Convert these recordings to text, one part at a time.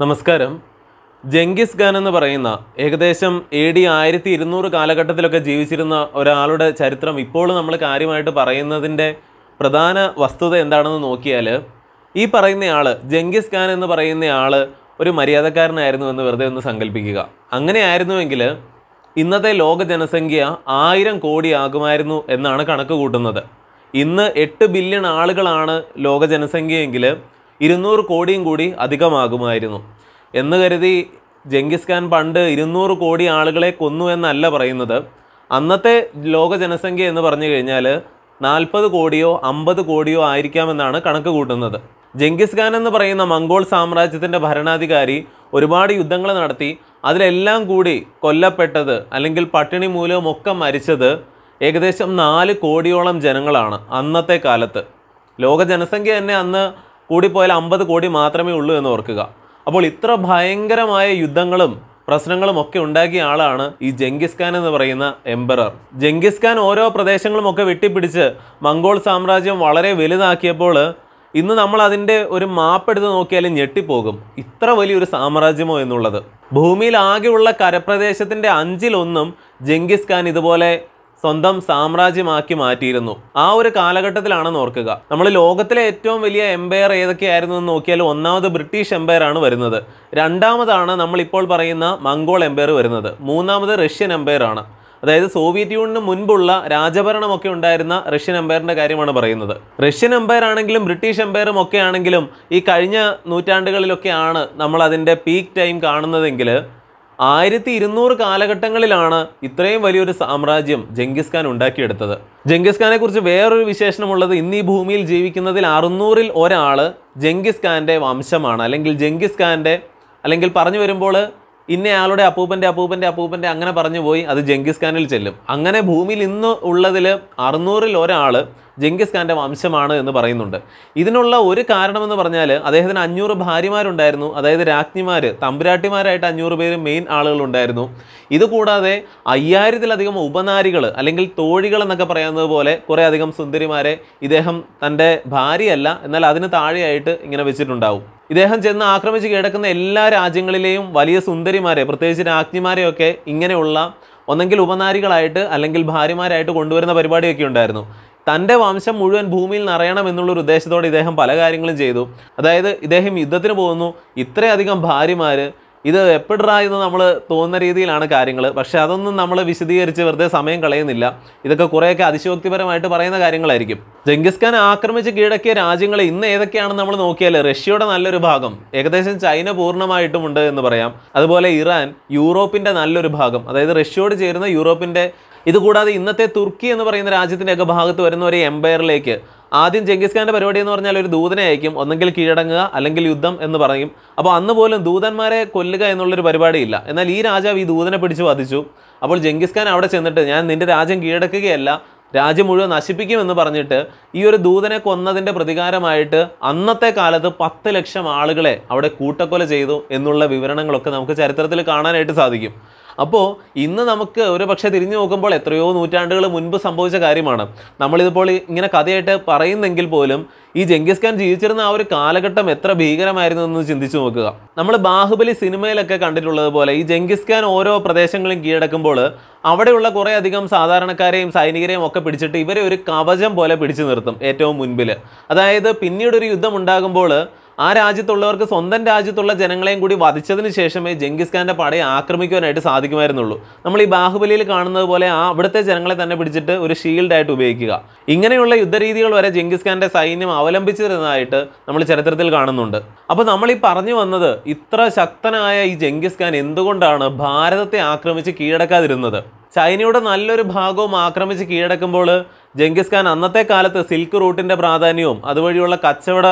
നമസ്കാരം. ജംഗിസ് ഖാൻ എന്ന് പറയുന്ന ഏകദേശം എ ഡി ആയിരത്തി ഇരുന്നൂറ് കാലഘട്ടത്തിലൊക്കെ ജീവിച്ചിരുന്ന ഒരാളുടെ ചരിത്രം ഇപ്പോൾ നമ്മൾ കാര്യമായിട്ട് പറയുന്നതിന്റെ പ്രധാന വസ്തുത എന്താണെന്ന് നോക്കിയാൽ ഈ പറയുന്നയാൾ ജംഗിസ് ഖാൻ എന്ന് പറയുന്നയാൾ ഒരു മര്യാദക്കാരനായിരുന്നു എന്ന് വെറുതെ ഒന്ന് സങ്കല്പിക്കുക അങ്ങനെയായിരുന്നുവെങ്കിൽ ഇന്നത്തെ ലോക ജനസംഖ്യ ആയിരം കോടിയാകുമായിരുന്നു എന്നാണ് കണക്ക് കൂട്ടുന്നത്. ഇന്ന് എട്ട് ബില്യൺ ആളുകളാണ് ലോക ജനസംഖ്യയെങ്കിൽ ഇരുന്നൂറ് കോടിയും കൂടി അധികമാകുമായിരുന്നു. എന്ന് കരുതി ജംഗിസ് ഖാൻ പണ്ട് ഇരുന്നൂറ് കോടി ആളുകളെ കൊന്നു എന്നല്ല പറയുന്നത്. അന്നത്തെ ലോക ജനസംഖ്യ എന്ന് പറഞ്ഞു കഴിഞ്ഞാൽ നാൽപ്പത് കോടിയോ അമ്പത് കോടിയോ ആയിരിക്കാമെന്നാണ് കണക്ക് കൂട്ടുന്നത്. ജംഗിസ് ഖാൻ എന്ന് പറയുന്ന മംഗോൾ സാമ്രാജ്യത്തിന്റെ ഭരണാധികാരി ഒരുപാട് യുദ്ധങ്ങൾ നടത്തി. അതിലെല്ലാം കൂടി കൊല്ലപ്പെട്ടത് അല്ലെങ്കിൽ പട്ടിണി മൂലവും ഒക്കെ മരിച്ചത് ഏകദേശം നാല് കോടിയോളം ജനങ്ങളാണ് അന്നത്തെ കാലത്ത്. ലോക ജനസംഖ്യ തന്നെ അന്ന് കൂടിപ്പോയാൽ അമ്പത് കോടി മാത്രമേ ഉള്ളൂ എന്ന് ഓർക്കുക. അപ്പോൾ ഇത്ര ഭയങ്കരമായ യുദ്ധങ്ങളും പ്രശ്നങ്ങളും ഒക്കെ ഉണ്ടാക്കിയ ആളാണ് ഈ ജംഗിസ് ഖാൻ എന്ന് പറയുന്ന എംബറർ. ജംഗിസ് ഖാൻ ഓരോ പ്രദേശങ്ങളും ഒക്കെ വെട്ടിപ്പിടിച്ച് മംഗോൾ സാമ്രാജ്യം വളരെ വലുതാക്കിയപ്പോൾ ഇന്ന് നമ്മൾ അതിന്റെ ഒരു മാപ്പ് എടുത്ത് നോക്കിയാലും ഞെട്ടിപ്പോകും. ഇത്ര വലിയൊരു സാമ്രാജ്യമോ എന്നുള്ളത്. ഭൂമിയിൽ ആകെയുള്ള കരപ്രദേശത്തിന്റെ അഞ്ചിലൊന്നും ജംഗിസ് ഖാൻ ഇതുപോലെ സ്വന്തം സാമ്രാജ്യമാക്കി മാറ്റിയിരുന്നു. ആ ഒരു കാലഘട്ടത്തിലാണെന്ന് ഓർക്കുക. നമ്മൾ ലോകത്തിലെ ഏറ്റവും വലിയ എംപയർ ഏതൊക്കെയായിരുന്നു എന്ന് നോക്കിയാൽ ഒന്നാമത് ബ്രിട്ടീഷ് എംപയർ ആണ് വരുന്നത്. രണ്ടാമതാണ് നമ്മളിപ്പോൾ പറയുന്ന മംഗോൾ എംപയർ വരുന്നത്. മൂന്നാമത് റഷ്യൻ എംപയർ ആണ്. അതായത് സോവിയറ്റ് യൂണിയന് മുൻപുള്ള രാജഭരണമൊക്കെ ഉണ്ടായിരുന്ന റഷ്യൻ എംപയറിന്റെ കാര്യമാണ് പറയുന്നത്. റഷ്യൻ എംപയർ ആണെങ്കിലും ബ്രിട്ടീഷ് എംപയറും ഒക്കെ ആണെങ്കിലും ഈ കഴിഞ്ഞ നൂറ്റാണ്ടുകളിലൊക്കെയാണ് നമ്മൾ അതിന്റെ പീക്ക് ടൈം കാണുന്നതെങ്കിൽ ആയിരത്തി ഇരുന്നൂറ് കാലഘട്ടങ്ങളിലാണ് ഇത്രയും വലിയൊരു സാമ്രാജ്യം ജംഗിസ് ഖാൻ ഉണ്ടാക്കിയെടുത്തത്. ജംഗിസ് ഖാനെ കുറിച്ച് വേറൊരു വിശേഷണമുള്ളത് ഇന്ന് ഈ ഭൂമിയിൽ ജീവിക്കുന്നതിൽ അറുന്നൂറിൽ ഒരാൾ ജംഗിസ് ഖാന്റെ വംശമാണ്. അല്ലെങ്കിൽ ജംഗിസ് ഖാന്റെ അല്ലെങ്കിൽ പറഞ്ഞു വരുമ്പോൾ ഇന്നയാളുടെ അപ്പൂപ്പന്റെ അപ്പൂപ്പന്റെ അപ്പൂപ്പന്റെ അങ്ങനെ പറഞ്ഞു പോയി അത് ജംഗിസ് ഖാനിൽ ചെല്ലും. അങ്ങനെ ഭൂമിയിൽ ഇന്ന് ഉള്ളതിൽ അറുന്നൂറിൽ ഒരാൾ ജംഗിസ് ഖാന്റെ വംശമാണ് എന്ന് പറയുന്നുണ്ട്. ഇതിനുള്ള ഒരു കാരണമെന്ന് പറഞ്ഞാൽ അദ്ദേഹത്തിന് അഞ്ഞൂറ് ഭാര്യമാരുണ്ടായിരുന്നു. അതായത് രാജ്ഞിമാർ തമ്പുരാട്ടിമാരായിട്ട് അഞ്ഞൂറ് പേര് മെയിൻ ആളുകളുണ്ടായിരുന്നു. ഇതുകൂടാതെ അയ്യായിരത്തിലധികം ഉപനാരികൾ അല്ലെങ്കിൽ തോഴികൾ എന്നൊക്കെ പറയുന്നത് പോലെ കുറേ അധികം സുന്ദരിമാരെ ഇദ്ദേഹം തന്റെ ഭാര്യയല്ല. എന്നാൽ അതിന് താഴെയായിട്ട് ഇങ്ങനെ വെച്ചിട്ടുണ്ടാവും. ഇദ്ദേഹം ചെന്ന് ആക്രമിച്ച് കിടക്കുന്ന എല്ലാ രാജ്യങ്ങളിലെയും വലിയ സുന്ദരിമാരെ പ്രത്യേകിച്ച് രാജ്ഞിമാരെയൊക്കെ ഇങ്ങനെയുള്ള ഒന്നെങ്കിൽ ഉപനാരികളായിട്ട് അല്ലെങ്കിൽ ഭാര്യമാരായിട്ട് കൊണ്ടുവരുന്ന പരിപാടിയൊക്കെ ഉണ്ടായിരുന്നു. തന്റെ വംശം മുഴുവൻ ഭൂമിയിൽ നിറയണം എന്നുള്ളൊരു ഉദ്ദേശത്തോടെ ഇദ്ദേഹം പല കാര്യങ്ങളും ചെയ്തു. അതായത് ഇദ്ദേഹം യുദ്ധത്തിന് പോകുന്നു. ഇത്രയധികം ഭാര്യമാർ ഇത് എപ്പിടറാ എന്ന് നമ്മൾ തോന്നുന്ന രീതിയിലാണ് കാര്യങ്ങൾ പക്ഷേ അതൊന്നും നമ്മൾ വിശദീകരിച്ച് വെറുതെ സമയം കളയുന്നില്ല. ഇതൊക്കെ കുറേയൊക്കെ അതിശോക്തിപരമായിട്ട് പറയുന്ന കാര്യങ്ങളായിരിക്കും. ജംഗിസ് ഖാൻ ആക്രമിച്ച് കീഴടക്കിയ രാജ്യങ്ങൾ ഇന്ന് ഏതൊക്കെയാണെന്ന് നമ്മൾ നോക്കിയാൽ റഷ്യയുടെ നല്ലൊരു ഭാഗം ഏകദേശം ചൈന പൂർണമായിട്ടും ഉണ്ട് എന്ന് പറയാം. അതുപോലെ ഇറാൻ യൂറോപ്പിന്റെ നല്ലൊരു ഭാഗം അതായത് റഷ്യയോട് ചേരുന്ന യൂറോപ്പിന്റെ ഇതുകൂടാതെ ഇന്നത്തെ തുർക്കി എന്ന് പറയുന്ന രാജ്യത്തിന്റെയൊക്കെ ഭാഗത്ത് വരുന്ന ഒരു എംപയറിലേക്ക് ആദ്യം ഖാന്റെ പരിപാടി എന്ന് പറഞ്ഞാൽ ഒരു ദൂതനെ അയക്കും ഒന്നെങ്കിൽ കീഴടങ്ങുക അല്ലെങ്കിൽ യുദ്ധം എന്ന് പറയും. അപ്പോൾ അന്ന് പോലും ദൂതന്മാരെ കൊല്ലുക എന്നുള്ളൊരു പരിപാടിയില്ല. എന്നാൽ ഈ രാജാവ് ഈ ദൂതനെ പിടിച്ച് വധിച്ചു. അപ്പോൾ ജംഗിസ് ഖാൻ അവിടെ ചെന്നിട്ട് ഞാൻ നിന്റെ രാജ്യം കീഴടക്കുകയല്ല രാജ്യം മുഴുവൻ നശിപ്പിക്കുമെന്ന് പറഞ്ഞിട്ട് ഈ ഒരു ദൂതനെ കൊന്നതിന്റെ പ്രതികാരമായിട്ട് അന്നത്തെ കാലത്ത് പത്ത് ലക്ഷം ആളുകളെ അവിടെ കൂട്ടക്കൊല ചെയ്തു എന്നുള്ള വിവരണങ്ങളൊക്കെ നമുക്ക് ചരിത്രത്തിൽ കാണാനായിട്ട് സാധിക്കും. അപ്പോൾ ഇന്ന് നമുക്ക് ഒരു പക്ഷേ തിരിഞ്ഞു നോക്കുമ്പോൾ എത്രയോ നൂറ്റാണ്ടുകൾ മുൻപ് സംഭവിച്ച കാര്യമാണ്. നമ്മളിതിപ്പോൾ ഇങ്ങനെ കഥയായിട്ട് പറയുന്നെങ്കിൽ പോലും ഈ ജെങ്കിസ് ഖാൻ ജീവിച്ചിരുന്ന ആ ഒരു കാലഘട്ടം എത്ര ഭീകരമായിരുന്നു എന്ന് ചിന്തിച്ചു നോക്കുക. നമ്മൾ ബാഹുബലി സിനിമയിലൊക്കെ കണ്ടിട്ടുള്ളത് പോലെ ഈ ജെങ്കിസ് ഖാൻ ഓരോ പ്രദേശങ്ങളും കീഴടക്കുമ്പോൾ അവിടെയുള്ള കുറേ അധികം സാധാരണക്കാരെയും സൈനികരെയും ഒക്കെ പിടിച്ചിട്ട് ഇവരെ ഒരു കവചം പോലെ പിടിച്ചു നിർത്തും ഏറ്റവും മുൻപിൽ അതായത് പിന്നീടൊരു യുദ്ധം ഉണ്ടാകുമ്പോൾ ആ രാജ്യത്തുള്ളവർക്ക് സ്വന്തം രാജ്യത്തുള്ള ജനങ്ങളെയും കൂടി വധിച്ചതിന് ശേഷമേ ജംഗിസ് ഖാന്റെ പടയെ ആക്രമിക്കുവാനായിട്ട് സാധിക്കുമായിരുന്നുള്ളൂ. നമ്മൾ ഈ ബാഹുബലിയിൽ കാണുന്നത് പോലെ ആ അവിടുത്തെ ജനങ്ങളെ തന്നെ പിടിച്ചിട്ട് ഒരു ഷീൽഡായിട്ട് ഉപയോഗിക്കുക. ഇങ്ങനെയുള്ള യുദ്ധരീതികൾ വരെ ജംഗിസ് ഖാന്റെ സൈന്യം അവലംബിച്ചിരുന്നതായിട്ട് നമ്മൾ ചരിത്രത്തിൽ കാണുന്നുണ്ട്. അപ്പോൾ നമ്മൾ ഈ പറഞ്ഞു വന്നത് ഇത്ര ശക്തനായ ഈ ജംഗിസ് ഖാൻ എന്തുകൊണ്ടാണ് ഭാരതത്തെ ആക്രമിച്ച് കീഴടക്കാതിരുന്നത്? ചൈനയുടെ നല്ലൊരു ഭാഗവും ആക്രമിച്ച് കീഴടക്കുമ്പോൾ ജംഗിസ് ഖാൻ അന്നത്തെ കാലത്ത് സിൽക്ക് റൂട്ടിന്റെ പ്രാധാന്യവും അതുവഴിയുള്ള കച്ചവട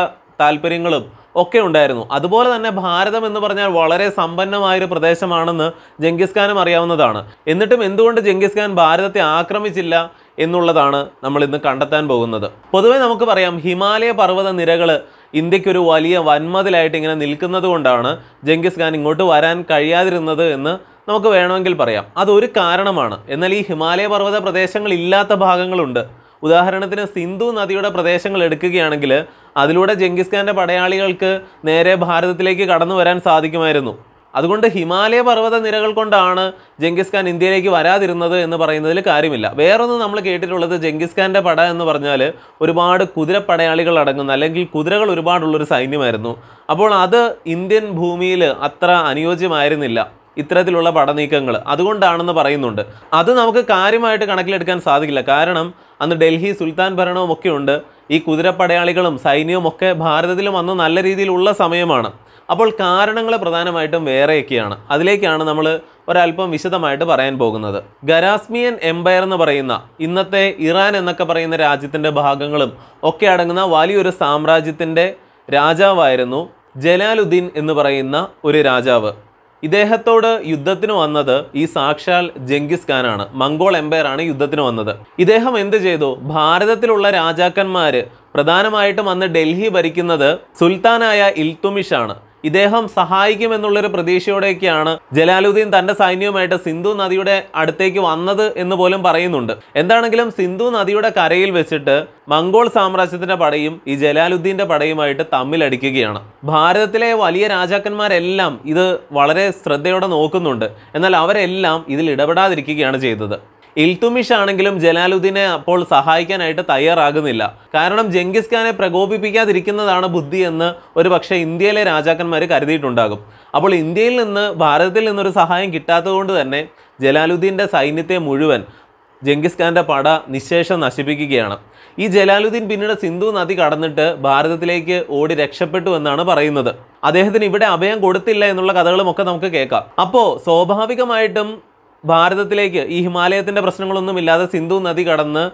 താല്പര്യങ്ങളും ഒക്കെ ഉണ്ടായിരുന്നു. അതുപോലെ തന്നെ ഭാരതം എന്ന് പറഞ്ഞാൽ വളരെ സമ്പന്നമായൊരു പ്രദേശമാണെന്ന് ജംഗിസ് ഖാനും അറിയാവുന്നതാണ്. എന്നിട്ടും എന്തുകൊണ്ട് ജംഗിസ് ഖാൻ ഭാരതത്തെ ആക്രമിച്ചില്ല എന്നുള്ളതാണ് നമ്മൾ ഇന്ന് കണ്ടെത്താൻ പോകുന്നത്. പൊതുവേ നമുക്ക് പറയാം ഹിമാലയ പർവത നിരകൾ ഇന്ത്യക്കൊരു വലിയ വന്മതിലായിട്ട് ഇങ്ങനെ നിൽക്കുന്നത് കൊണ്ടാണ് ജംഗിസ് ഖാൻ ഇങ്ങോട്ട് വരാൻ കഴിയാതിരുന്നത് എന്ന് നമുക്ക് വേണമെങ്കിൽ പറയാം. അതൊരു കാരണമാണ്. എന്നാൽ ഈ ഹിമാലയ പർവത പ്രദേശങ്ങൾ ഇല്ലാത്ത ഭാഗങ്ങളുണ്ട്. ഉദാഹരണത്തിന് സിന്ധു നദിയുടെ പ്രദേശങ്ങൾ എടുക്കുകയാണെങ്കിൽ അതിലൂടെ ജംഗിസ് ഖാന്റെ പടയാളികൾക്ക് നേരെ ഭാരതത്തിലേക്ക് കടന്നു വരാൻ സാധിക്കുമായിരുന്നു. അതുകൊണ്ട് ഹിമാലയ പർവത നിരകൾ കൊണ്ടാണ് ജംഗിസ് ഖാൻ ഇന്ത്യയിലേക്ക് വരാതിരുന്നത് എന്ന് പറയുന്നതിൽ കാര്യമില്ല. വേറൊന്ന് നമ്മൾ കേട്ടിട്ടുള്ളത് ജംഗിസ് ഖാന്റെ പട എന്ന് പറഞ്ഞാൽ ഒരുപാട് കുതിരപ്പടയാളികൾ അടങ്ങുന്ന അല്ലെങ്കിൽ കുതിരകൾ ഒരുപാടുള്ളൊരു സൈന്യമായിരുന്നു. അപ്പോൾ അത് ഇന്ത്യൻ ഭൂമിയിൽ അത്ര അനുയോജ്യമായിരുന്നില്ല. ഇത്തരത്തിലുള്ള പടനീക്കങ്ങൾ അതുകൊണ്ടാണെന്ന് പറയുന്നുണ്ട്. അത് നമുക്ക് കാര്യമായിട്ട് കണക്കിലെടുക്കാൻ സാധിക്കില്ല. കാരണം അന്ന് ഡൽഹി സുൽത്താൻ ഭരണവും ഒക്കെ ഉണ്ട്. ഈ കുതിരപ്പടയാളികളും സൈന്യവും ഒക്കെ ഭാരതത്തിലും അന്ന് നല്ല രീതിയിലുള്ള സമയമാണ്. അപ്പോൾ കാരണങ്ങൾ പ്രധാനമായിട്ടും വേറെയൊക്കെയാണ്. അതിലേക്കാണ് നമ്മൾ ഒരല്പം വിശദമായിട്ട് പറയാൻ പോകുന്നത്. ഗരാസ്മിയൻ എംപയർ എന്ന് പറയുന്ന ഇന്നത്തെ ഇറാൻ എന്നൊക്കെ പറയുന്ന രാജ്യത്തിന്റെ ഭാഗങ്ങളും ഒക്കെ അടങ്ങുന്ന വലിയൊരു സാമ്രാജ്യത്തിന്റെ രാജാവായിരുന്നു ജലാലുദ്ദീൻ എന്ന് പറയുന്ന ഒരു രാജാവ്. ഇദ്ദേഹത്തോട് യുദ്ധത്തിന് വന്നത് ഈ സാക്ഷാൽ ജംഗിസ് ഖാനാണ്. മംഗോൾ എംപയർ ആണ് യുദ്ധത്തിന് വന്നത്. ഇദ്ദേഹം എന്ത് ചെയ്തു? ഭാരതത്തിലുള്ള രാജാക്കന്മാര് പ്രധാനമായിട്ടും അന്ന് ഡൽഹി ഭരിക്കുന്നത് സുൽത്താനായ ഇൽത്തുമിഷ് ആണ് ഇദ്ദേഹം സഹായിക്കുമെന്നുള്ളൊരു പ്രതീക്ഷയോടെയൊക്കെയാണ് ജലാലുദ്ദീൻ തന്റെ സൈന്യവുമായിട്ട് സിന്ധു നദിയുടെ അടുത്തേക്ക് വന്നത് എന്ന് പോലും പറയുന്നുണ്ട്. എന്താണെങ്കിലും സിന്ധു നദിയുടെ കരയിൽ വെച്ചിട്ട് മംഗോൾ സാമ്രാജ്യത്തിന്റെ പടയും ഈ ജലാലുദ്ദീന്റെ പടയുമായിട്ട് തമ്മിലടിക്കുകയാണ്. ഭാരതത്തിലെ വലിയ രാജാക്കന്മാരെല്ലാം ഇത് വളരെ ശ്രദ്ധയോടെ നോക്കുന്നുണ്ട്. എന്നാൽ അവരെല്ലാം ഇതിൽ ഇടപെടാതിരിക്കുകയാണ് ചെയ്തത്. ഇൽത്തുമിഷ് ആണെങ്കിലും ജലാലുദ്ദീനെ അപ്പോൾ സഹായിക്കാനായിട്ട് തയ്യാറാകുന്നില്ല. കാരണം ജംഗിസ് ഖാനെ പ്രകോപിപ്പിക്കാതിരിക്കുന്നതാണ് ബുദ്ധി എന്ന് ഒരു പക്ഷേ ഇന്ത്യയിലെ രാജാക്കന്മാർ കരുതിയിട്ടുണ്ടാകും. അപ്പോൾ ഇന്ത്യയിൽ നിന്ന് ഭാരതത്തിൽ നിന്നൊരു സഹായം കിട്ടാത്തതുകൊണ്ട് തന്നെ ജലാലുദ്ദീന്റെ സൈന്യത്തെ മുഴുവൻ ജംഗിസ് ഖാന്റെ പട നിശേഷം നശിപ്പിക്കുകയാണ്. ഈ ജലാലുദ്ദീൻ പിന്നീട് സിന്ധു നദി കടന്നിട്ട് ഭാരതത്തിലേക്ക് ഓടി രക്ഷപ്പെട്ടു എന്നാണ് പറയുന്നത്. അദ്ദേഹത്തിന് ഇവിടെ അഭയം കൊടുത്തില്ല എന്നുള്ള കഥകളുമൊക്കെ നമുക്ക് കേൾക്കാം. അപ്പോൾ സ്വാഭാവികമായിട്ടും ഭാരതത്തിലേക്ക് ഈ ഹിമാലയത്തിന്റെ പ്രശ്നങ്ങളൊന്നും ഇല്ലാതെ സിന്ധു നദി കടന്ന്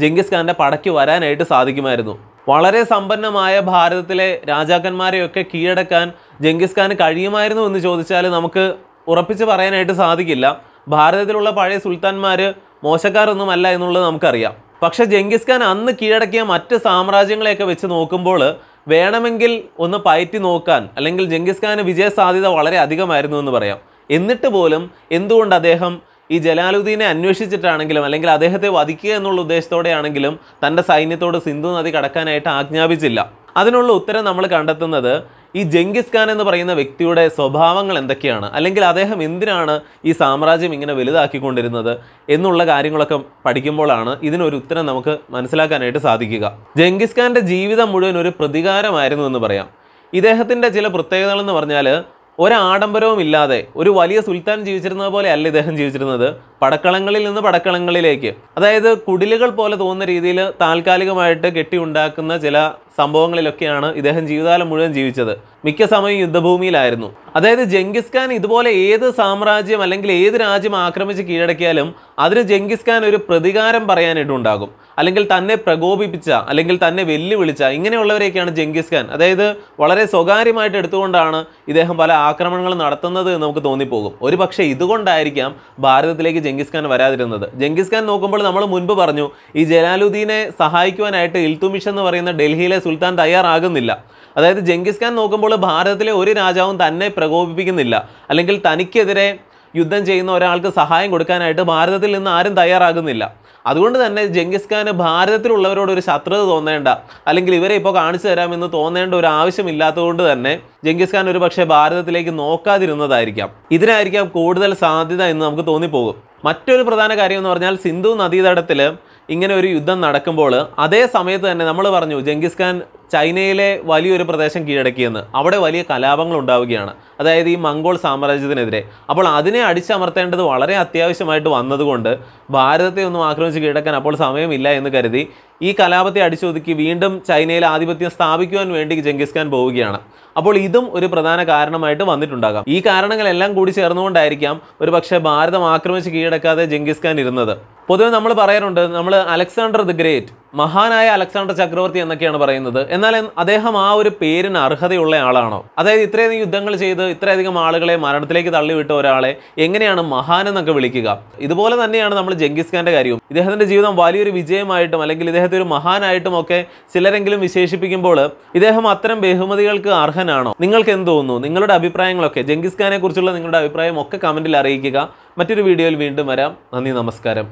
ജംഗിസ് ഖാന്റെ പടയ്ക്ക് വരാനായിട്ട് സാധിക്കുമായിരുന്നു. വളരെ സമ്പന്നമായ ഭാരതത്തിലെ രാജാക്കന്മാരെയൊക്കെ കീഴടക്കാൻ ജംഗിസ് ഖാന് കഴിയുമായിരുന്നു എന്ന് ചോദിച്ചാൽ നമുക്ക് ഉറപ്പിച്ച് പറയാനായിട്ട് സാധിക്കില്ല. ഭാരതത്തിലുള്ള പഴയ സുൽത്താൻമാർ മോശക്കാരൊന്നുമല്ല എന്നുള്ളത് നമുക്കറിയാം. പക്ഷെ ജംഗിസ് ഖാൻ അന്ന് കീഴടക്കിയ മറ്റ് സാമ്രാജ്യങ്ങളെയൊക്കെ വെച്ച് നോക്കുമ്പോൾ വേണമെങ്കിൽ ഒന്ന് പയറ്റി നോക്കാൻ അല്ലെങ്കിൽ ജംഗിസ് ഖാന് വിജയ സാധ്യത വളരെ അധികമായിരുന്നു എന്ന് പറയാം. എന്നിട്ട് പോലും എന്തുകൊണ്ട് അദ്ദേഹം ഈ ജലാലുദ്ദീനെ അന്വേഷിച്ചിട്ടാണെങ്കിലും അല്ലെങ്കിൽ അദ്ദേഹത്തെ വധിക്കുക എന്നുള്ള ഉദ്ദേശത്തോടെയാണെങ്കിലും തന്റെ സൈന്യത്തോട് സിന്ധു നദി കടക്കാനായിട്ട് ആജ്ഞാപിച്ചില്ല. അതിനുള്ള ഉത്തരം നമ്മൾ കണ്ടെത്തുന്നത് ഈ ജംഗിസ് ഖാൻ എന്ന് പറയുന്ന വ്യക്തിയുടെ സ്വഭാവങ്ങൾ എന്തൊക്കെയാണ്? അല്ലെങ്കിൽ അദ്ദേഹം എന്തിനാണ് ഈ സാമ്രാജ്യം ഇങ്ങനെ വലുതാക്കിക്കൊണ്ടിരുന്നത് എന്നുള്ള കാര്യങ്ങളൊക്കെ പഠിക്കുമ്പോഴാണ് ഇതിനൊരു ഉത്തരം നമുക്ക് മനസ്സിലാക്കാനായിട്ട് സാധിക്കുക. ജംഗിസ് ഖാന്റെ ജീവിതം മുഴുവൻ ഒരു പ്രതികാരമായിരുന്നു എന്ന് പറയാം. ഇദ്ദേഹത്തിന്റെ ചില പ്രത്യേകതകൾ എന്ന് പറഞ്ഞാൽ ഒരാഡംബരവും ഇല്ലാതെ ഒരു വലിയ സുൽത്താൻ ജീവിച്ചിരുന്നത് പോലെ അല്ല ഇദ്ദേഹം ജീവിച്ചിരുന്നത്. പടക്കളങ്ങളിൽ നിന്ന് പടക്കളങ്ങളിലേക്ക്. അതായത് കുടിലുകൾ പോലെ തോന്നുന്ന രീതിയിൽ താൽക്കാലികമായിട്ട് കെട്ടി ഉണ്ടാക്കുന്ന ചില സംഭവങ്ങളിലൊക്കെയാണ് ഇദ്ദേഹം ജീവിതകാലം മുഴുവൻ ജീവിച്ചത്. മിക്ക സമയം യുദ്ധഭൂമിയിലായിരുന്നു. അതായത് ജംഗിസ് ഖാൻ ഇതുപോലെ ഏത് സാമ്രാജ്യം അല്ലെങ്കിൽ ഏത് രാജ്യം ആക്രമിച്ച് കീഴടക്കിയാലും അതിന് ജംഗിസ് ഖാൻ ഒരു പ്രതികാരം പറയാനായിട്ടുണ്ടാകും. അല്ലെങ്കിൽ തന്നെ പ്രകോപിപ്പിച്ച അല്ലെങ്കിൽ തന്നെ വെല്ലുവിളിച്ച ഇങ്ങനെയുള്ളവരെയൊക്കെയാണ് ജംഗിസ് ഖാൻ. അതായത് വളരെ സ്വകാര്യമായിട്ട് എടുത്തുകൊണ്ടാണ് ഇദ്ദേഹം പല ആക്രമണങ്ങൾ നടത്തുന്നത് എന്ന് നമുക്ക് തോന്നിപ്പോകും. ഒരു പക്ഷേ ഇതുകൊണ്ടായിരിക്കാം ഭാരതത്തിലേക്ക് ജംഗിസ് ഖാൻ വരാതിരുന്നത്. ജംഗിസ് ഖാൻ നോക്കുമ്പോൾ നമ്മൾ മുൻപ് പറഞ്ഞു ഈ ജലാലുദ്ദീനെ സഹായിക്കുവാനായിട്ട് ഇൽത്തുമിഷ് എന്ന് പറയുന്ന ഡൽഹിയിലെ സുൽത്താൻ തയ്യാറാകുന്നില്ല. അതായത് ജംഗിസ് ഖാൻ നോക്കുമ്പോൾ ഭാരതത്തിലെ ഒരു രാജാവും തന്നെ പ്രകോപിപ്പിക്കുന്നില്ല. അല്ലെങ്കിൽ തനിക്കെതിരെ യുദ്ധം ചെയ്യുന്ന ഒരാൾക്ക് സഹായം കൊടുക്കാനായിട്ട് ഭാരതത്തിൽ നിന്ന് ആരും തയ്യാറാകുന്നില്ല. അതുകൊണ്ട് തന്നെ ജംഗിസ് ഖാന് ഭാരതത്തിലുള്ളവരോട് ഒരു ശത്രുത തോന്നേണ്ട അല്ലെങ്കിൽ ഇവരെ ഇപ്പോൾ കാണിച്ചു തരാമെന്ന് തോന്നേണ്ട ഒരു ആവശ്യമില്ലാത്തതുകൊണ്ട് തന്നെ ജംഗിസ് ഖാൻ ഒരു പക്ഷേ ഭാരതത്തിലേക്ക് നോക്കാതിരുന്നതായിരിക്കാം. ഇതിനായിരിക്കാം കൂടുതൽ സാധ്യത എന്ന് നമുക്ക് തോന്നിപ്പോകും. മറ്റൊരു പ്രധാന കാര്യം എന്ന് പറഞ്ഞാൽ സിന്ധു നദീതടത്തിൽ ഇങ്ങനെ ഒരു യുദ്ധം നടക്കുമ്പോൾ അതേ സമയത്ത് തന്നെ നമ്മൾ പറഞ്ഞു ജംഗിസ് ഖാൻ ചൈനയിലെ വലിയൊരു പ്രദേശം കീഴടക്കിയെന്ന്. അവിടെ വലിയ കലാപങ്ങൾ ഉണ്ടാവുകയാണ്. അതായത് ഈ മംഗോൾ സാമ്രാജ്യത്തിനെതിരെ. അപ്പോൾ അതിനെ അടിച്ചമർത്തേണ്ടത് വളരെ അത്യാവശ്യമായിട്ട് വന്നതുകൊണ്ട് ഭാരതത്തെ ഒന്നും ആക്രമിച്ച് കീഴടക്കാൻ അപ്പോൾ സമയമില്ല എന്ന് കരുതി ഈ കലാപത്തെ അടിച്ചൊതുക്കി വീണ്ടും ചൈനയിൽ ആധിപത്യം സ്ഥാപിക്കുവാൻ വേണ്ടി ജംഗിസ് ഖാൻ പോവുകയാണ്. അപ്പോൾ ഇതും ഒരു പ്രധാന കാരണമായിട്ട് വന്നിട്ടുണ്ടാകാം. ഈ കാരണങ്ങളെല്ലാം കൂടി ചേർന്നുകൊണ്ടായിരിക്കാം ഒരു പക്ഷേ ഭാരതം ആക്രമിച്ച് കീഴടക്കാതെ ജംഗിസ് ഖാൻ ഇരുന്നത്. പൊതുവെ നമ്മൾ പറയാറുണ്ട് നമ്മൾ അലക്സാണ്ടർ ദി ഗ്രേറ്റ് മഹാനായ അലക്സാണ്ടർ ചക്രവർത്തി എന്നൊക്കെയാണ് പറയുന്നത്. എന്നാൽ അദ്ദേഹം ആ ഒരു പേരിന് അർഹതയുള്ള ആളാണോ? അതായത് ഇത്രയധികം യുദ്ധങ്ങൾ ചെയ്ത് ഇത്രയധികം ആളുകളെ മരണത്തിലേക്ക് തള്ളിവിട്ട ഒരാളെ എങ്ങനെയാണ് മഹാൻ എന്നൊക്കെ വിളിക്കുക? ഇതുപോലെ തന്നെയാണ് നമ്മൾ ജംഗിസ് ഖാന്റെ കാര്യവും. ഇദ്ദേഹത്തിന്റെ ജീവിതം വലിയൊരു വിജയമായിട്ടും അല്ലെങ്കിൽ ഇദ്ദേഹത്തെ ഒരു മഹാനായിട്ടും ഒക്കെ ചിലരെങ്കിലും വിശേഷിപ്പിക്കുമ്പോൾ ഇദ്ദേഹം അത്തരം ബഹുമതികൾക്ക് അർഹനാണോ? നിങ്ങൾക്ക് എന്ത് തോന്നുന്നു? നിങ്ങളുടെ അഭിപ്രായങ്ങളൊക്കെ ജംഗിസ് ഖാനെ കുറിച്ചുള്ള നിങ്ങളുടെ അഭിപ്രായം ഒക്കെ കമന്റിൽ അറിയിക്കുക. മറ്റൊരു വീഡിയോയിൽ വീണ്ടും വരാം. നന്ദി നമസ്കാരം.